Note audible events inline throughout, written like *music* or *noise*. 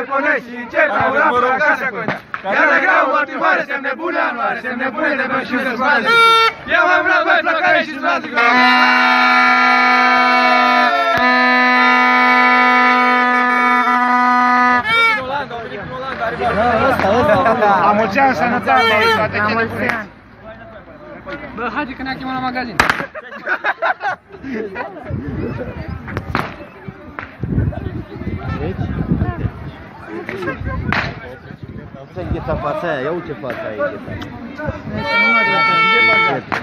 pucușorul se pornește și începe a ura până acasă conea. Iar de greu motivare, semn nebune anuare, semn nebune de băi și de scoale. Eu am vrea voi plăcare și zlați La mulți ani, sănătate, toate La cele mulți bune. ani. Bă, haide că ne-a chemat la magazin. *laughs* Ce îngheța fața aia? Ia uite fața aia înghețată.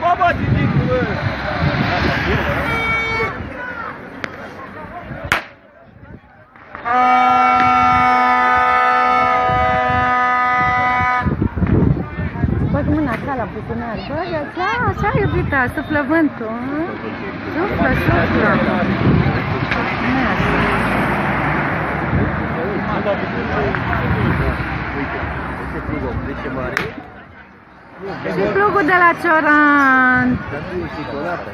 Baba, titicu, bă! Băg mâna așa la buzunar. Băg așa, așa iubita, suflă vântul. hă? Suflă, suflă. Mersi. Uite plugul, de ce mare? Și plugul de la Cioran Dar nu e cicolată.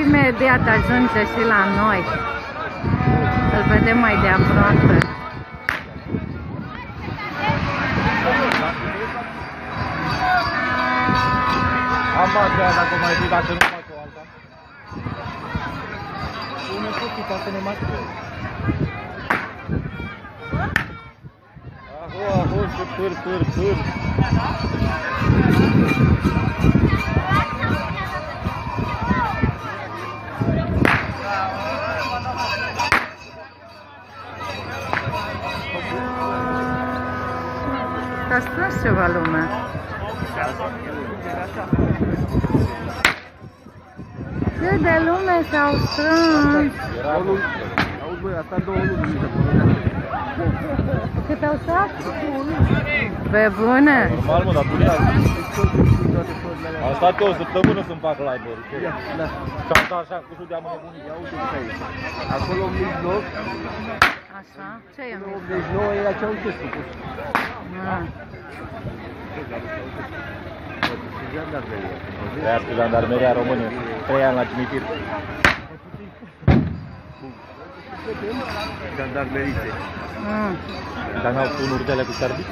imediat ajunge și la noi. Îl vedem mai de aproape. Am bat pe aia dacă mai zi, dacă nu fac o alta. Pune copii ca să ne mai O arroz, tudo, tudo, tudo. Castraste o aluno? Que de lume está o trânsito? Está o lume, está o lume. Se pune. Cât au stat? Pe bune? normal, mă, dar durează. Am stat eu o săptămână să-mi fac live-uri. Ia, da. Și am stat așa cu șul de-am nebunit. Ia uite ce aici. Acolo 89, Așa? Ce e mic? 89 era Ceaușescu. Ah. Aia cu jandarmeria română. Trei ani la cimitir. Cantar le dice. Cantar un urtela que tarde.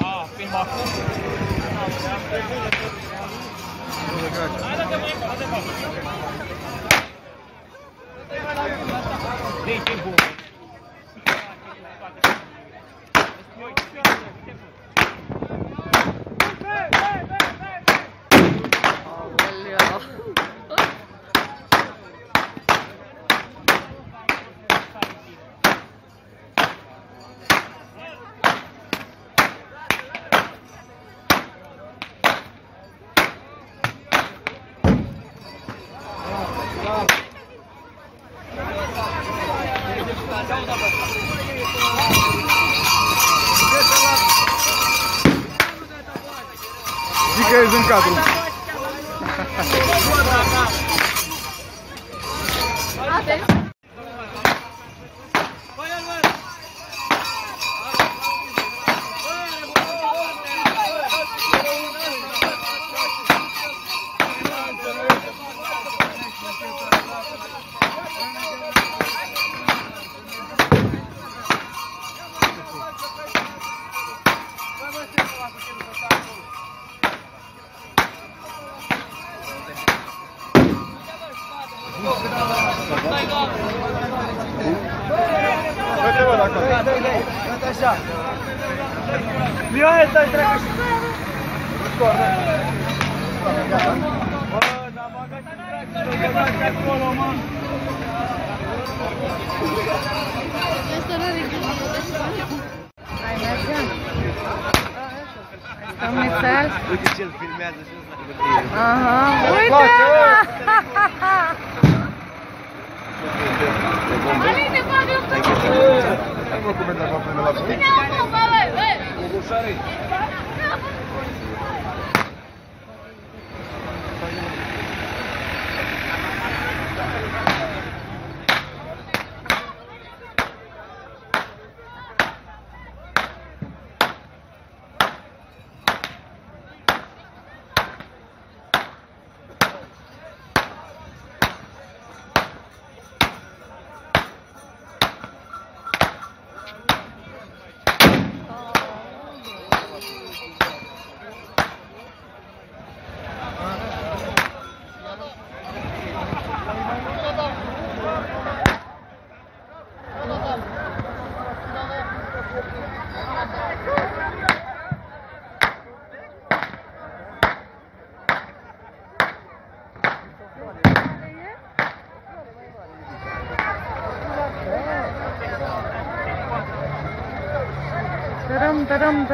Ah, brincadeira. Că ești în cadru. Uite-mă dacă... Uite așa. Mioane, stai treacă și... Scor, da. Bă, dar mă găsit dragi, să acolo, mă. Hai, mergem. Stăm mițel. Uite ce-l filmează și ăsta cu tine. Aha, uite! Place, Hai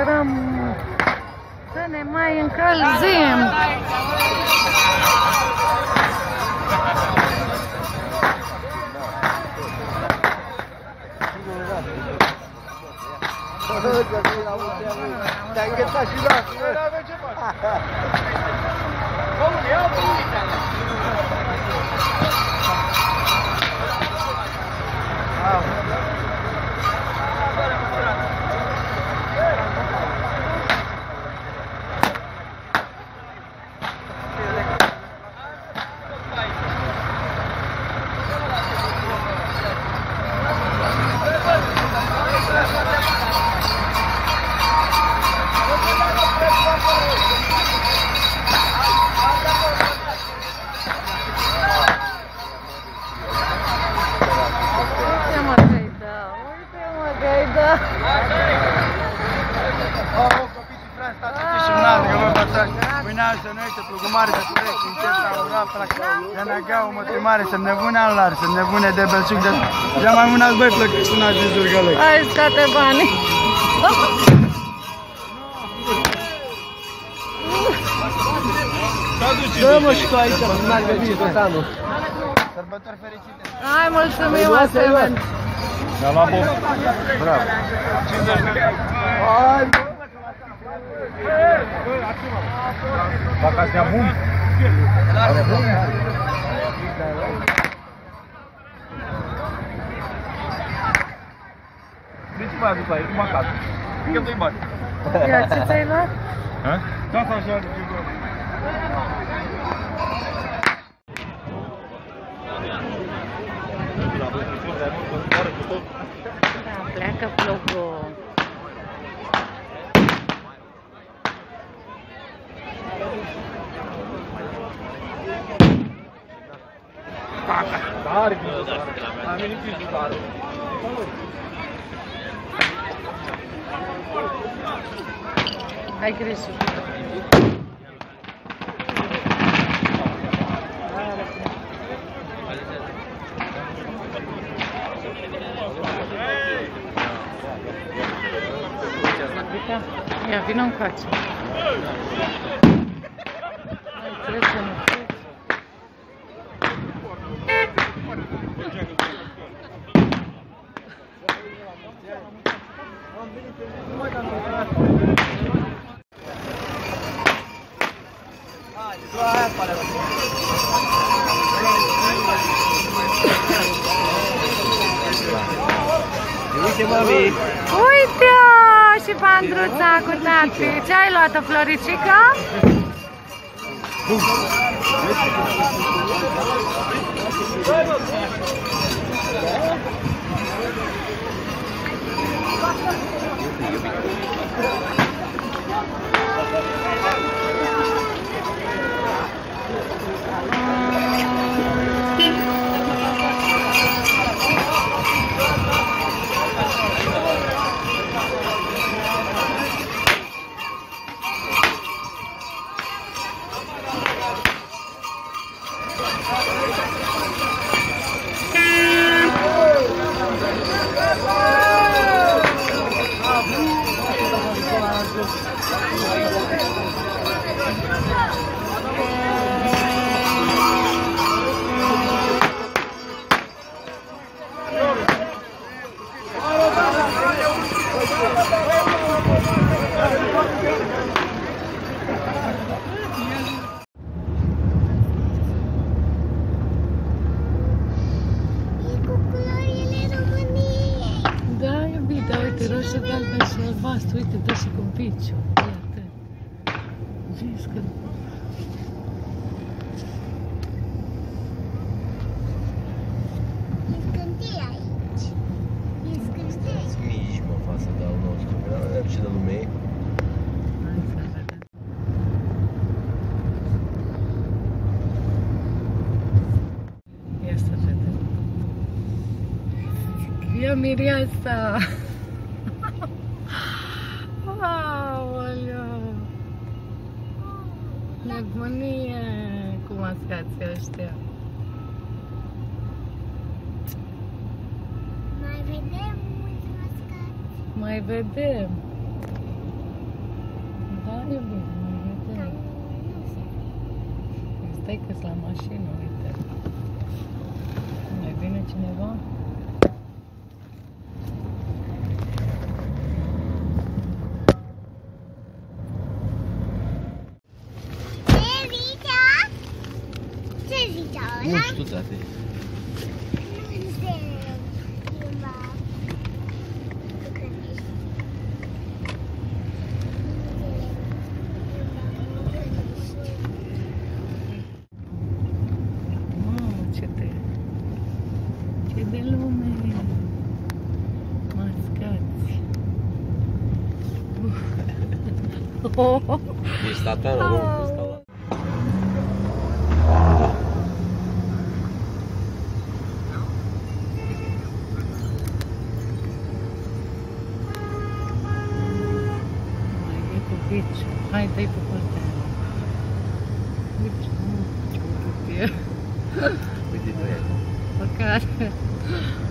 mă comentat mă până la tine. intrăm, să ne mai încălzim. Te-ai înghețat și la... Uite neagau, mă trimare, să nebune alar, să nebune de belșug de... Ia mai mânați, băi, plăc, sunați din zurgălăi. Hai scate banii. Dă-mă și tu aici, n-ai venit tot anul. Sărbători fericite! Hai, mulțumim, asemen. Mi-a luat bun. Bravo. 50 de lei! Hai, Vacația bun. De ce mai adus aici? Cum acasă? Cheltui bani. Ia, ce ți-ai luat? Ha? Da, așa. Da, pleacă plugul. Da, are grijă, dar. Am venit grijă, dar. Ai. Uite, ia, vină încoace. Hai, trecem, uite, mami. Uite-o! Și pandruța cu tati. Ce ai luat, o floricică? Da, うん。Uite, roșu, galben și albastru, uite, dă și cu un piciu. Iată. Vezi că... Mici, mă, față de al nostru. Era ce de lume e. Hai să vedem. Ia să vedem. Ia mireasa! mascați ăștia. Mai vedem mulți mascați. Mai vedem. Da, iubit, mai vedem. Stai că la mașină, uite. Mai vine cineva? Nu știu, tate. Oh. Ești statarul oh. *laughs* we did it. Oh God.